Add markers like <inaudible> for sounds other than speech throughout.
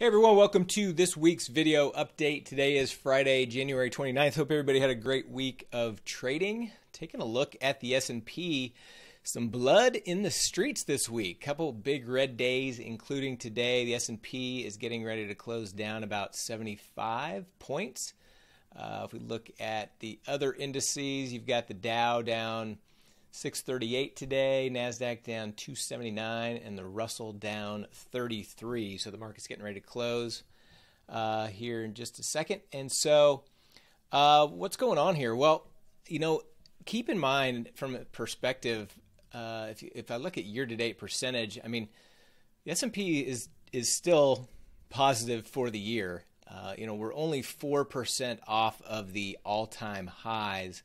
Hey everyone, welcome to this week's video update. Today is Friday, January 29th. Hope everybody had a great week of trading. Taking a look at the S&P, some blood in the streets this week. Couple big red days including today. The S&P is getting ready to close down about 75 points. Uh, if we look at the other indices, you've got the Dow down 638 today, Nasdaq down 279, and the Russell down 33. So the market's getting ready to close uh, here in just a second. And so, uh, what's going on here? Well, you know, keep in mind from a perspective, uh, if if I look at year-to-date percentage, I mean, the S&P is is still positive for the year. Uh, you know, we're only four percent off of the all-time highs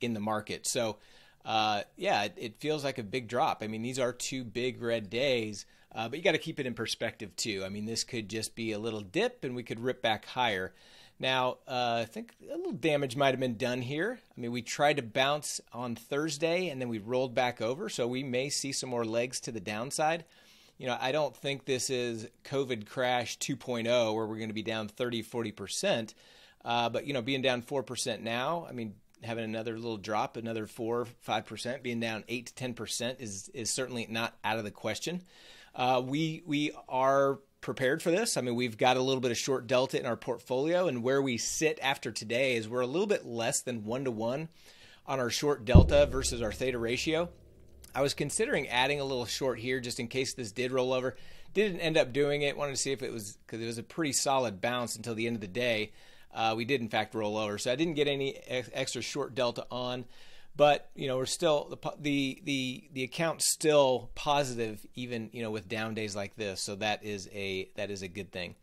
in the market. So uh, yeah, it, it, feels like a big drop. I mean, these are two big red days, uh, but you got to keep it in perspective too. I mean, this could just be a little dip, and we could rip back higher. Now, uh, I think a little damage might have been done here. I mean, we tried to bounce on Thursday, and then we rolled back over, so we may see some more legs to the downside. You know, I don't think this is COVID crash 2.0 where we're going to be down 30, 40 percent. Uh, but you know, being down four percent now, I mean, having another little drop, another four, five percent, being down eight to ten percent is is certainly not out of the question. Uh, we we are prepared for this. I mean, we've got a little bit of short delta in our portfolio, and where we sit after today is we're a little bit less than one to one on our short delta versus our theta ratio. I was considering adding a little short here just in case this did roll over. Didn't end up doing it. Wanted to see if it was because it was a pretty solid bounce until the end of the day uh, we did in fact roll over. So I didn't get any ex- extra short delta on, but you know we're still the the the account's still positive even you know with down days like this. So that is a that is a good thing.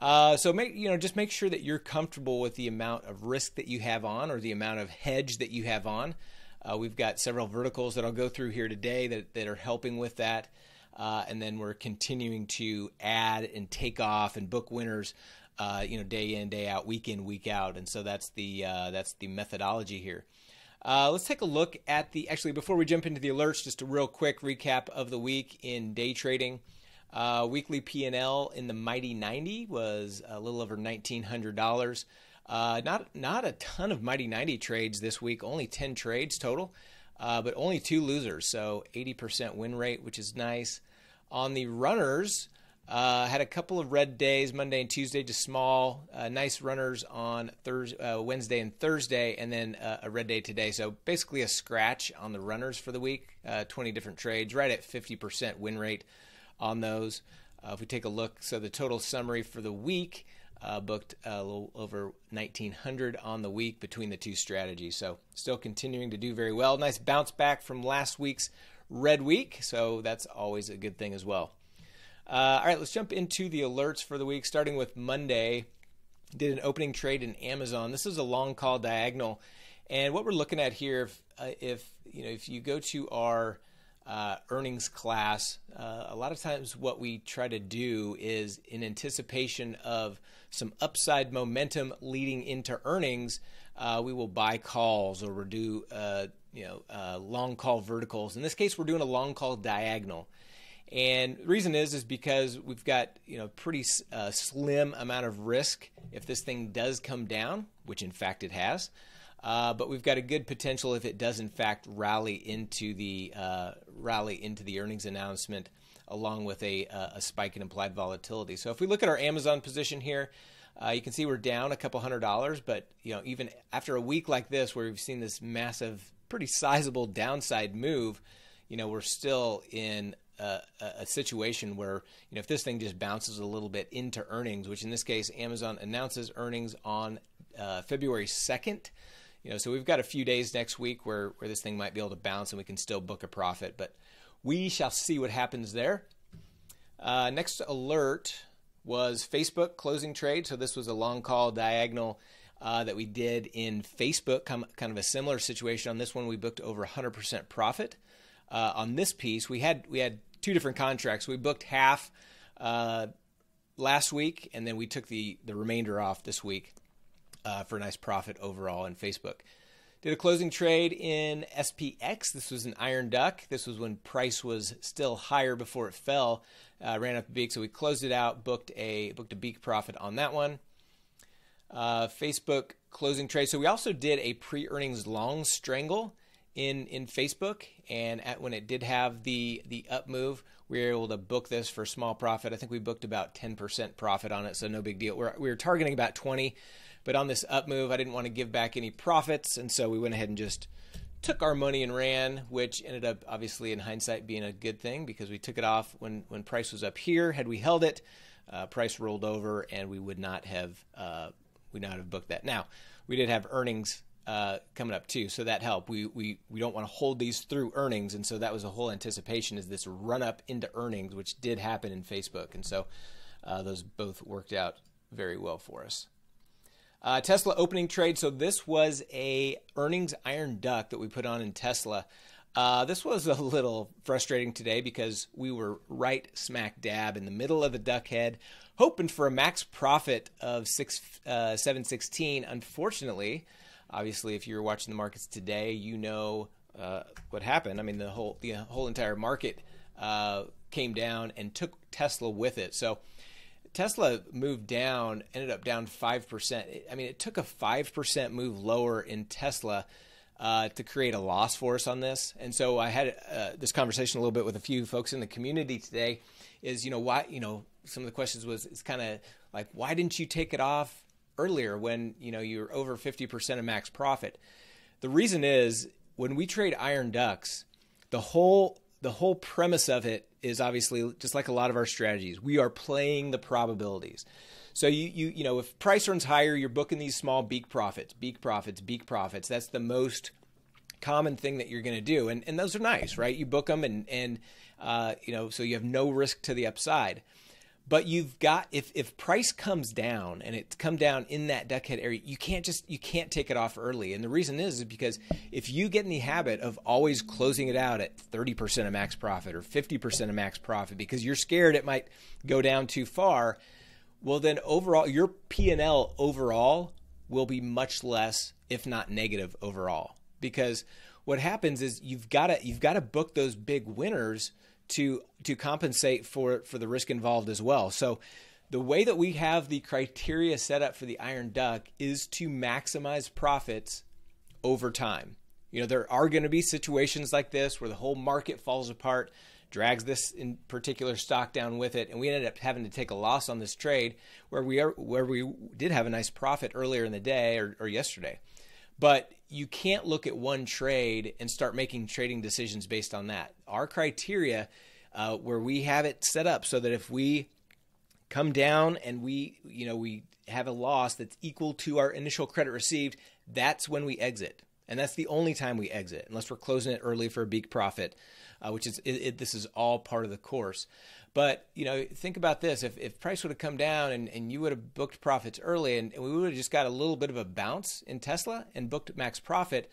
Uh, so make you know just make sure that you're comfortable with the amount of risk that you have on or the amount of hedge that you have on. Uh, we've got several verticals that I'll go through here today that, that are helping with that. Uh, and then we're continuing to add and take off and book winners uh, you know, day in, day out, week in, week out, and so that's the uh, that's the methodology here. Uh, let's take a look at the actually before we jump into the alerts, just a real quick recap of the week in day trading. Uh, weekly P&L in the mighty 90 was a little over $1,900. Uh, not not a ton of mighty 90 trades this week, only 10 trades total, uh, but only two losers, so 80% win rate, which is nice. On the runners, uh, had a couple of red days, Monday and Tuesday, just small, uh, nice runners on Thursday, uh, Wednesday and Thursday, and then uh, a red day today. So basically a scratch on the runners for the week. Uh, 20 different trades, right at 50% win rate on those. Uh, if we take a look, so the total summary for the week booked a little over 1900 on the week between the two strategies. So still continuing to do very well. Nice bounce back from last week's red week. So that's always a good thing as well. Uh, all right, let's jump into the alerts for the week, starting with Monday. Did an opening trade in Amazon. This is a long call diagonal, and what we're looking at here, if, uh, if you know, if you go to our uh, earnings class, uh, a lot of times what we try to do is in anticipation of some upside momentum leading into earnings, uh, we will buy calls or we'll do uh, you know long call verticals. In this case, we're doing a long call diagonal. And the reason is is because we've got you know pretty uh, slim amount of risk if this thing does come down, which in fact it has. Uh, but we've got a good potential if it does in fact rally into the uh, rally into the earnings announcement, along with a, uh, a spike in implied volatility. So if we look at our Amazon position here, uh, you can see we're down a couple hundred dollars. But you know even after a week like this, where we've seen this massive, pretty sizable downside move, you know we're still in a, a, situation where you know if this thing just bounces a little bit into earnings, which in this case Amazon announces earnings on uh, February second. You know, so we've got a few days next week where where this thing might be able to bounce and we can still book a profit, but we shall see what happens there. Uh, next alert was Facebook closing trade. So this was a long call diagonal uh, that we did in Facebook, kind of a similar situation. On this one, we booked over 100% profit. Uh, on this piece, we had we had two different contracts. We booked half uh, last week, and then we took the the remainder off this week uh, for a nice profit overall in Facebook. Did a closing trade in SPX. This was an iron duck. This was when price was still higher before it fell. Uh, ran up the beak, so we closed it out. Booked a booked a beak profit on that one. Uh, Facebook closing trade. So we also did a pre-earnings long strangle in in Facebook, and at, when it did have the the up move, we were able to book this for small profit. I think we booked about 10% profit on it, so no big deal. We're, we were targeting about 20, but on this up move, I didn't want to give back any profits, and so we went ahead and just took our money and ran, which ended up obviously in hindsight being a good thing because we took it off when when price was up here. Had we held it, uh, price rolled over, and we would not have uh, we not have booked that. Now we did have earnings uh, coming up too, so that helped. We we we don't want to hold these through earnings, and so that was a whole anticipation is this run up into earnings, which did happen in Facebook, and so uh, those both worked out very well for us. Uh, Tesla opening trade. So this was a earnings iron duck that we put on in Tesla. Uh, this was a little frustrating today because we were right smack dab in the middle of the duck head, hoping for a max profit of six uh, seven sixteen. Unfortunately, obviously, if you're watching the markets today, you know uh, what happened. I mean, the whole the whole entire market uh, came down and took Tesla with it. So Tesla moved down, ended up down five percent. I mean, it took a five percent move lower in Tesla uh, to create a loss for us on this. And so I had uh, this conversation a little bit with a few folks in the community today. Is you know why you know some of the questions was it's kind of like why didn't you take it off earlier when you know you're over 50% of max profit? The reason is when we trade iron ducks, the whole the whole premise of it is obviously just like a lot of our strategies. We are playing the probabilities. So you you you know if price runs higher, you're booking these small beak profits, beak profits, beak profits. That's the most common thing that you're going to do, and and those are nice, right? You book them, and and uh, you know so you have no risk to the upside. But you've got if if price comes down and it's come down in that duckhead area, you can't just you can't take it off early. And the reason is, is because if you get in the habit of always closing it out at 30% of max profit or 50% of max profit because you're scared it might go down too far, well then overall your P&L overall will be much less if not negative overall because what happens is you've got to you've got to book those big winners to to compensate for for the risk involved as well so the way that we have the criteria set up for the iron duck is to maximize profits over time you know there are going to be situations like this where the whole market falls apart drags this in particular stock down with it, and we ended up having to take a loss on this trade where we are where we did have a nice profit earlier in the day or, or yesterday. But you can't look at one trade and start making trading decisions based on that. Our criteria, uh, where we have it set up so that if we come down and we, you know, we have a loss that's equal to our initial credit received, that's when we exit. And that's the only time we exit, unless we're closing it early for a big profit uh, which is it, it, this is all part of the course. But you know, think about this: if, if price would have come down and, and you would have booked profits early, and, and we would have just got a little bit of a bounce in Tesla and booked max profit,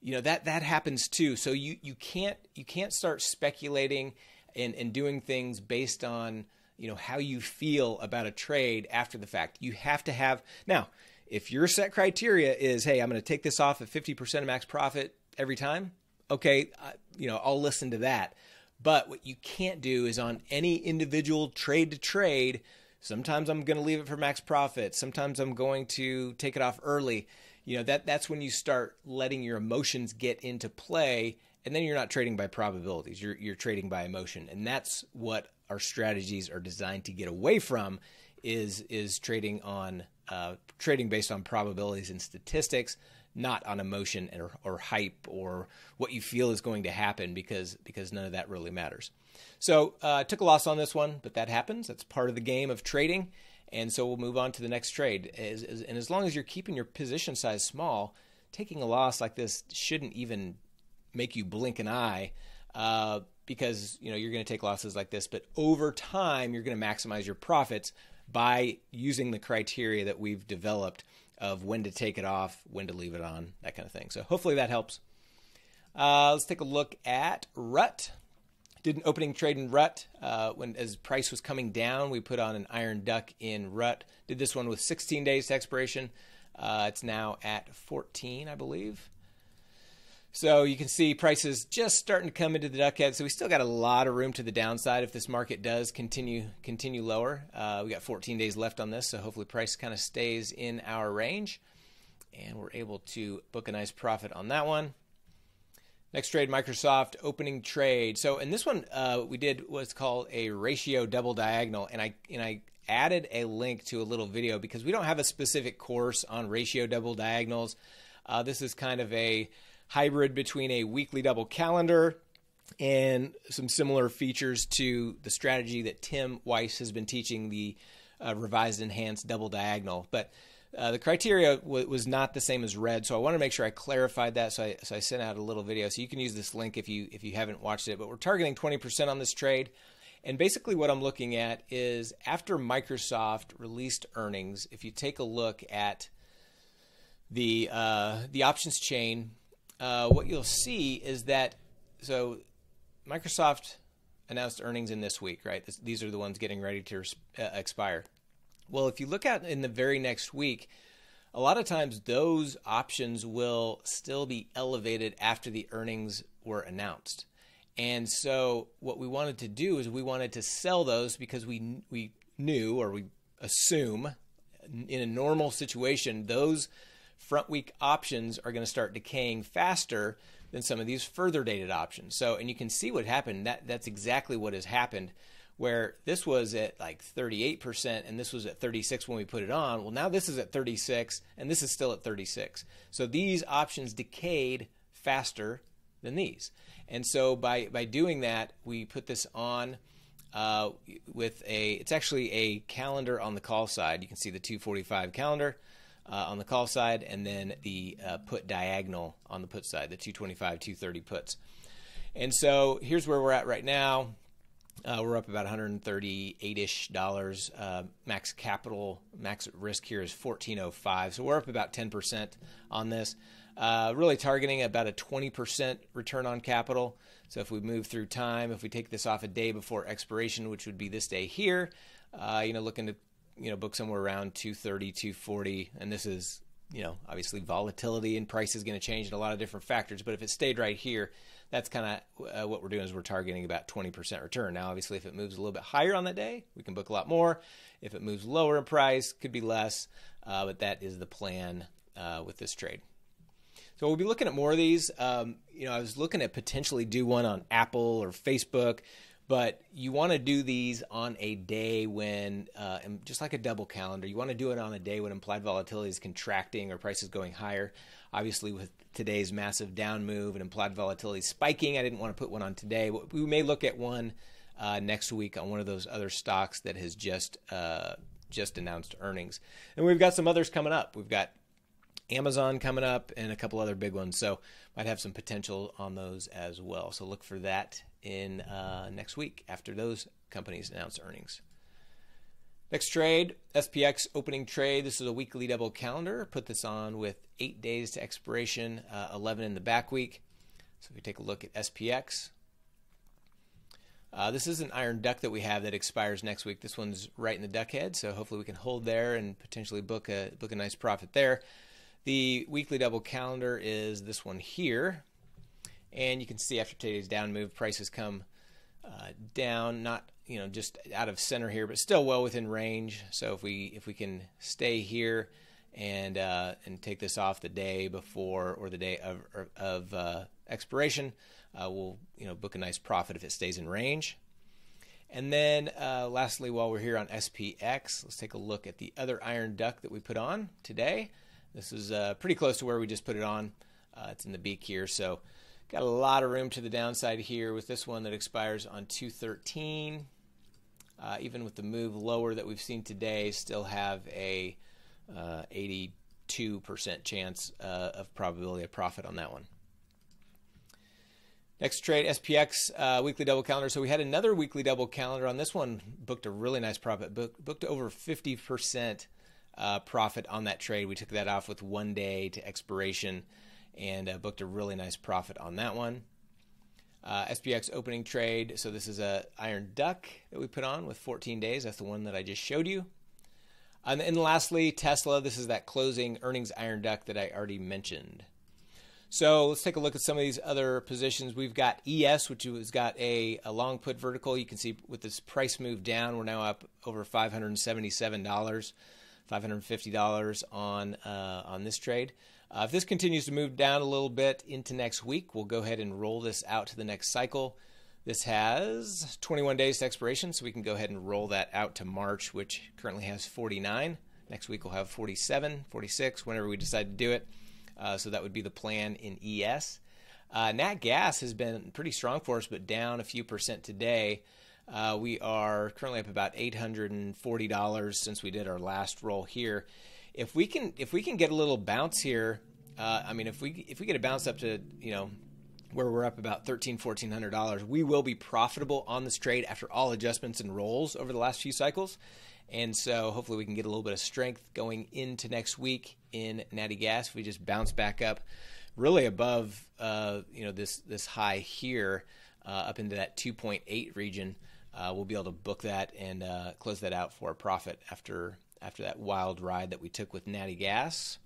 you know that that happens too. So you you can't you can't start speculating and and doing things based on you know how you feel about a trade after the fact. You have to have now. If your set criteria is, hey, I'm going to take this off at 50% of max profit every time, okay, you know, I'll listen to that. But what you can't do is on any individual trade to trade, sometimes I'm going to leave it for max profit, sometimes I'm going to take it off early. You know, that that's when you start letting your emotions get into play and then you're not trading by probabilities. You're you're trading by emotion. And that's what our strategies are designed to get away from is is trading on uh, trading based on probabilities and statistics not on emotion or, or hype or what you feel is going to happen because because none of that really matters. So uh, took a loss on this one, but that happens. That's part of the game of trading. And so we'll move on to the next trade. As, as, and as long as you're keeping your position size small, taking a loss like this shouldn't even make you blink an eye. Uh, because you know you're going to take losses like this, but over time you're going to maximize your profits by using the criteria that we've developed of when to take it off, when to leave it on, that kind of thing. So hopefully that helps. Uh, let's take a look at RUT. Did an opening trade in RUT uh, when as price was coming down. We put on an iron duck in RUT. Did this one with 16 days to expiration. Uh, it's now at 14, I believe. So you can see prices just starting to come into the duck head. So we still got a lot of room to the downside if this market does continue continue lower. Uh, we got 14 days left on this, so hopefully price kind of stays in our range, and we're able to book a nice profit on that one. Next trade, Microsoft opening trade. So in this one, uh, we did what's called a ratio double diagonal, and I and I added a link to a little video because we don't have a specific course on ratio double diagonals. Uh, this is kind of a hybrid between a weekly double calendar and some similar features to the strategy that Tim Weiss has been teaching the uh, revised enhanced double diagonal. But uh, the criteria w- was not the same as red, so I want to make sure I clarified that. So I, so I sent out a little video, so you can use this link if you if you haven't watched it. But we're targeting 20% on this trade, and basically what I'm looking at is after Microsoft released earnings, if you take a look at the uh, the options chain uh, what you'll see is that so Microsoft announced earnings in this week, right? This, these are the ones getting ready to uh, expire. Well, if you look at in the very next week, a lot of times those options will still be elevated after the earnings were announced. And so what we wanted to do is we wanted to sell those because we we knew or we assume in a normal situation those front week options are going to start decaying faster than some of these further dated options. So, and you can see what happened. That that's exactly what has happened. Where this was at like 38% and this was at 36 when we put it on. Well, now this is at 36 and this is still at 36. So these options decayed faster than these. And so by by doing that, we put this on uh, with a. It's actually a calendar on the call side. You can see the 245 calendar uh, on the call side, and then the uh, put diagonal on the put side, the 225, 230 puts. And so here's where we're at right now. Uh, we're up about 138-ish dollars. Uh, max capital, max risk here is 1405. So we're up about 10% on this. Uh, really targeting about a 20% return on capital. So if we move through time, if we take this off a day before expiration, which would be this day here, uh, you know, looking to you know book somewhere around 230 240 and this is you know obviously volatility and price is going to change in a lot of different factors but if it stayed right here that's kind of uh, what we're doing is we're targeting about 20% return. Now obviously if it moves a little bit higher on that day we can book a lot more. If it moves lower in price could be less uh, but that is the plan uh, with this trade. So we'll be looking at more of these. Um, you know i was looking at potentially do one on apple or facebook but you want to do these on a day when, uh, just like a double calendar, you want to do it on a day when implied volatility is contracting or prices going higher. Obviously, with today's massive down move and implied volatility spiking, I didn't want to put one on today. We may look at one uh, next week on one of those other stocks that has just uh, just announced earnings, and we've got some others coming up. We've got Amazon coming up and a couple other big ones. So might have some potential on those as well. So look for that in uh, next week after those companies announce earnings. Next trade, SPX opening trade. This is a weekly double calendar. Put this on with eight days to expiration, uh, 11 in the back week. So if we take a look at SPX, uh, this is an iron duck that we have that expires next week. This one's right in the duck head, so hopefully we can hold there and potentially book a book a nice profit there. The weekly double calendar is this one here. And you can see after today's down move, prices come uh, down, not you know just out of center here, but still well within range. So if we if we can stay here and uh, and take this off the day before or the day of of uh, expiration, uh, we'll you know book a nice profit if it stays in range. And then uh, lastly, while we're here on SPX, let's take a look at the other iron duck that we put on today. This is uh, pretty close to where we just put it on. It's in the beak here, so got a lot of room to the downside here with this one that expires on 213. Uh, even with the move lower that we've seen today, still have a 82% uh, chance uh, of probability of profit on that one. Next trade, SPX uh, weekly double calendar. So we had another weekly double calendar on this one. Booked a really nice profit. Book, booked over 50% uh, profit on that trade. We took that off with one day to expiration and uh, booked a really nice profit on that one. Uh, SPX opening trade. So this is a iron duck that we put on with 14 days. That's the one that I just showed you. And, and lastly, Tesla. This is that closing earnings iron duck that I already mentioned. So let's take a look at some of these other positions. We've got ES, which has got a, a long put vertical. You can see with this price move down, we're now up over $577, $550 on uh, on this trade. Uh, if this continues to move down a little bit into next week, we'll go ahead and roll this out to the next cycle. This has 21 days to expiration, so we can go ahead and roll that out to March, which currently has 49. Next week we'll have 47, 46, whenever we decide to do it. Uh, so that would be the plan in ES. Uh, Nat Gas has been pretty strong for us, but down a few percent today. Uh, we are currently up about $840 since we did our last roll here. If we can, if we can get a little bounce here, uh, I mean, if we if we get a bounce up to you know where we're up about $1,300, $1,400, we will be profitable on this trade after all adjustments and rolls over the last few cycles. And so hopefully we can get a little bit of strength going into next week in Natty Gas. If we just bounce back up really above uh, you know this this high here uh, up into that 2.8 region, uh, we'll be able to book that and uh, close that out for a profit after after that wild ride that we took with Natty Gas.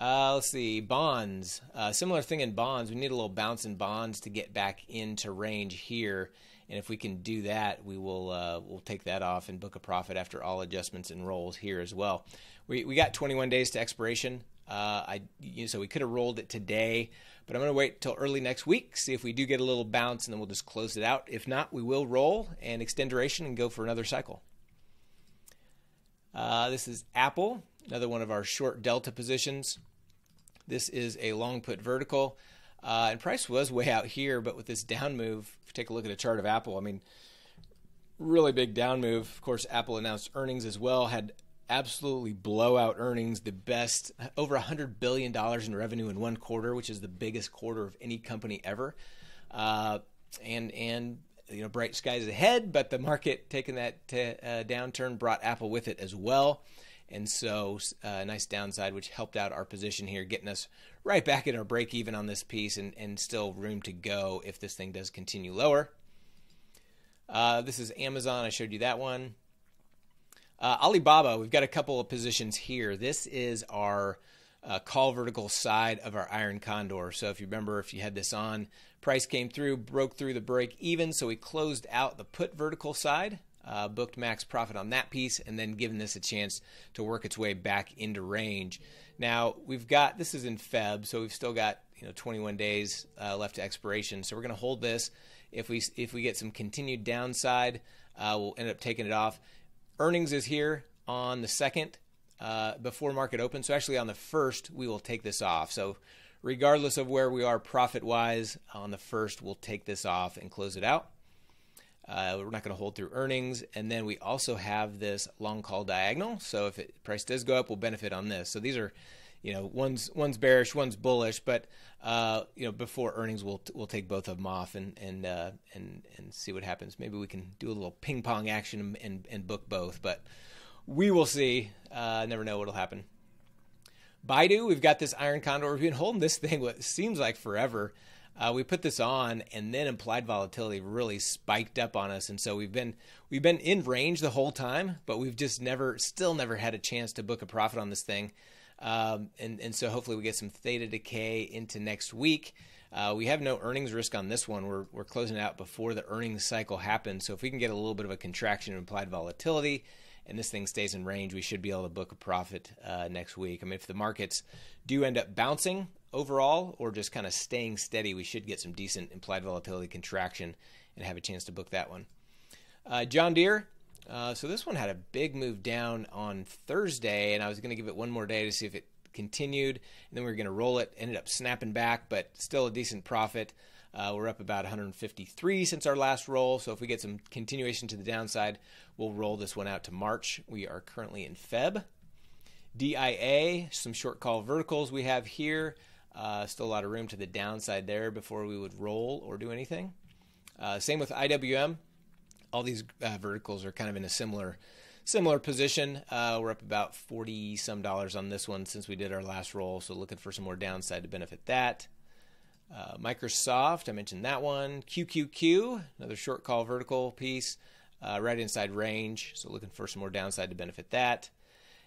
Uh, let's see, bonds. Uh, similar thing in bonds. We need a little bounce in bonds to get back into range here, and if we can do that, we will uh, we'll take that off and book a profit after all adjustments and rolls here as well. We we got 21 days to expiration. Uh, I you know, so we could have rolled it today, but I'm going to wait till early next week, see if we do get a little bounce, and then we'll just close it out. If not, we will roll and extend duration and go for another cycle. Uh, this is Apple, another one of our short delta positions. This is a long put vertical. Uh, and price was way out here, but with this down move, take a look at a chart of Apple, I mean, really big down move. Of course, Apple announced earnings as well, had absolutely blowout earnings, the best, over $100 billion in revenue in one quarter, which is the biggest quarter of any company ever. Uh, and, and, you know, bright skies ahead, but the market taking that t- uh, downturn brought Apple with it as well. And so, uh, a uh, nice downside, which helped out our position here, getting us right back at our break even on this piece and, and still room to go if this thing does continue lower. Uh, this is Amazon. I showed you that one. Uh, Alibaba, we've got a couple of positions here. This is our uh, call vertical side of our iron condor. So if you remember, if you had this on, price came through, broke through the break even, so we closed out the put vertical side uh, booked max profit on that piece, and then given this a chance to work its way back into range. Now we've got this is in Feb, so we've still got you know 21 days uh, left to expiration. So we're going to hold this. If we if we get some continued downside, uh, we'll end up taking it off. Earnings is here on the second uh, before market open. So actually on the first we will take this off. So regardless of where we are profit wise on the first, we'll take this off and close it out. Uh, we're not going to hold through earnings, and then we also have this long call diagonal. So if it, price does go up, we'll benefit on this. So these are, you know, one's one's bearish, one's bullish, but uh, you know, before earnings, we'll we'll take both of them off and and uh, and and see what happens. Maybe we can do a little ping pong action and and book both, but we will see. Uh, never know what'll happen. Baidu, we've got this iron condor. We've been holding this <laughs> thing what seems like forever. Uh, we put this on, and then implied volatility really spiked up on us, and so we've been we've been in range the whole time, but we've just never, still never had a chance to book a profit on this thing. Um, and and so hopefully we get some theta decay into next week. Uh, we have no earnings risk on this one. We're we're closing out before the earnings cycle happens. So if we can get a little bit of a contraction in implied volatility, and this thing stays in range, we should be able to book a profit uh, next week. I mean, if the markets do end up bouncing overall or just kind of staying steady, we should get some decent implied volatility contraction and have a chance to book that one. Uh, John Deere. Uh, so this one had a big move down on Thursday, and I was going to give it one more day to see if it continued, and then we were going to roll it. Ended up snapping back, but still a decent profit. Uh, we're up about 153 since our last roll. So if we get some continuation to the downside, we'll roll this one out to March. We are currently in Feb. DIA, some short call verticals we have here. Uh, still a lot of room to the downside there before we would roll or do anything. Uh, same with IWM. All these uh, verticals are kind of in a similar similar position. Uh, we're up about 40 some dollars on this one since we did our last roll, so looking for some more downside to benefit that. Uh, Microsoft, I mentioned that one. QQQ, another short call vertical piece, uh, right inside range, so looking for some more downside to benefit that.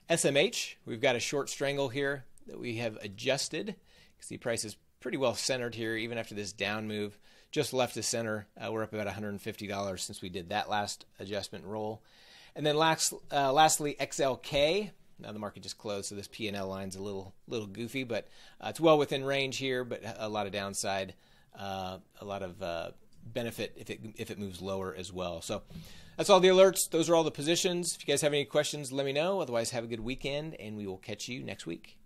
SMH, we've got a short strangle here. that we have adjusted. You can see price is pretty well centered here, even after this down move. Just left the center. Uh, we're up about $150 since we did that last adjustment roll. And then last, uh, lastly, XLK. Now the market just closed, so this P&L line's a little little goofy, but uh, it's well within range here, but a lot of downside, uh, a lot of uh, benefit if it if it moves lower as well. So that's all the alerts. Those are all the positions. If you guys have any questions, let me know. Otherwise, have a good weekend, and we will catch you next week.